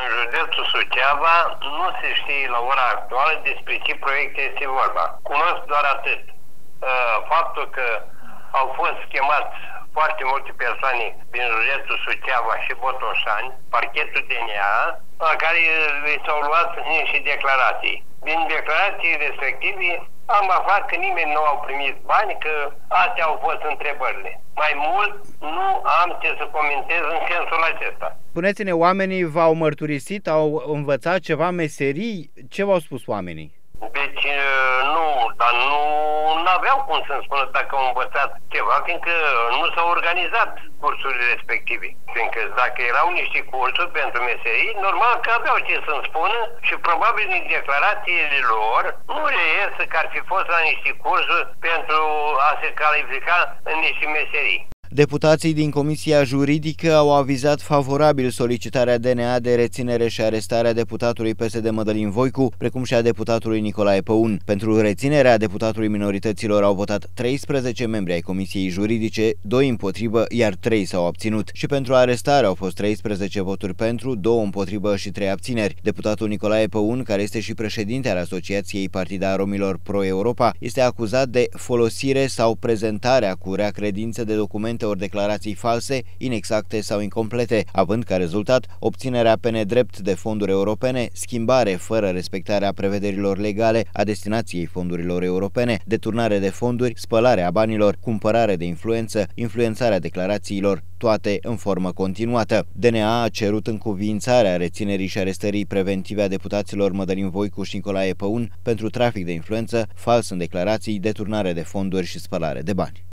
În județul Suceava nu se știe la ora actuală despre ce proiect este vorba. Cunosc doar atât. Uh, faptul că au fost schemați foarte multe persoane din județul Suceava și Botoșani, parchetul DNA, la care li s-au luat niște declarații. Din declarații respective am aflat că nimeni nu au primit bani, că astea au fost întrebările. Mai mult nu am ce să comentez în sensul acesta. Spuneți-ne, oamenii v-au mărturisit, au învățat ceva meserii? Ce v-au spus oamenii? Deci nu, dar nu aveau cum să-mi spună dacă au învățat ceva, fiindcă nu s-au organizat cursurile respective. Fiindcă dacă erau niște cursuri pentru meserii, normal că aveau ce să-mi spună și probabil din declarațiile lor nu reiese că ar fi fost la niște cursuri pentru a se califica în niște meserii. Deputații din Comisia Juridică au avizat favorabil solicitarea DNA de reținere și arestare a deputatului PSD Mădălin Voicu, precum și a deputatului Nicolae Păun. Pentru reținerea deputatului minorităților au votat 13 membri ai Comisiei Juridice, 2 împotrivă, iar 3 s-au abținut. Și pentru arestare au fost 13 voturi pentru, 2 împotrivă și 3 abțineri. Deputatul Nicolae Păun, care este și președinte al Asociației Partida Romilor Pro-Europa, este acuzat de folosire sau prezentarea cu rea credință de documente documente ori declarații false, inexacte sau incomplete, având ca rezultat obținerea pe nedrept de fonduri europene, schimbare fără respectarea prevederilor legale a destinației fondurilor europene, deturnare de fonduri, spălare a banilor, cumpărare de influență, influențarea declarațiilor, toate în formă continuată. DNA a cerut încuvințarea reținerii și arestării preventive a deputaților Mădălin Voicu și Nicolae Păun pentru trafic de influență, fals în declarații, deturnare de fonduri și spălare de bani.